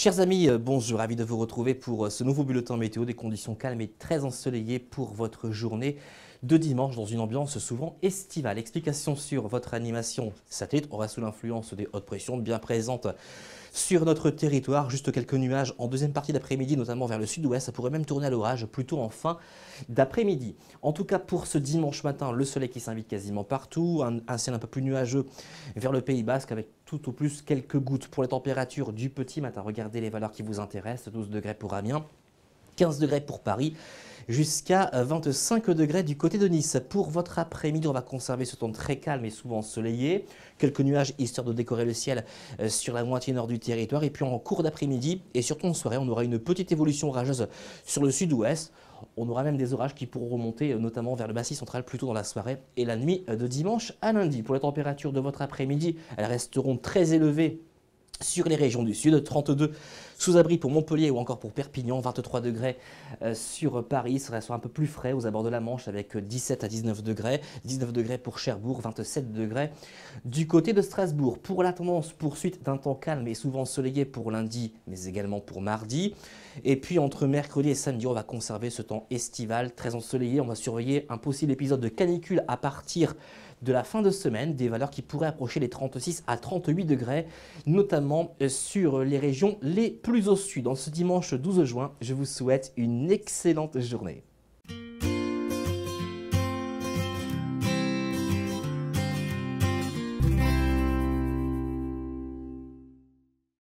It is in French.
Chers amis, euh, bonjour, ravi de vous retrouver pour euh, ce nouveau bulletin météo des conditions calmes et très ensoleillées pour votre journée de dimanche dans une ambiance souvent estivale. Explication sur votre animation satellite, reste sous l'influence des hautes pressions bien présentes sur notre territoire. Juste quelques nuages en deuxième partie d'après-midi, notamment vers le sud-ouest. Ça pourrait même tourner à l'orage plutôt en fin d'après-midi. En tout cas, pour ce dimanche matin, le soleil qui s'invite quasiment partout, un, ciel un peu plus nuageux vers le Pays Basque avec tout au plus quelques gouttes pour les températures du petit matin. Regardez les valeurs qui vous intéressent, 12 degrés pour Amiens, 15 degrés pour Paris, jusqu'à 25 degrés du côté de Nice. Pour votre après-midi, on va conserver ce temps très calme et souvent ensoleillé. Quelques nuages histoire de décorer le ciel euh, sur la moitié nord du territoire. Et puis en cours d'après-midi et surtout en soirée, on aura une petite évolution orageuse sur le sud-ouest. On aura même des orages qui pourront remonter euh, notamment vers le massif central plutôt dans la soirée et la nuit euh, de dimanche à lundi. Pour les températures de votre après-midi, elles resteront très élevées sur les régions du sud, 32 sous abri pour Montpellier ou encore pour Perpignan, 23 degrés euh, sur Paris, ce sera un peu plus frais aux abords de la Manche avec 17 à 19 degrés, 19 degrés pour Cherbourg, 27 degrés du côté de Strasbourg. Pour la tendance, poursuite d'un temps calme et souvent ensoleillé pour lundi, mais également pour mardi. Et puis entre mercredi et samedi, on va conserver ce temps estival, très ensoleillé. On va surveiller un possible épisode de canicule à partir de la fin de semaine, des valeurs qui pourraient approcher les 36 à 38 degrés, notamment euh, sur les régions les plus au sud. En ce dimanche 12 juin, je vous souhaite une excellente journée.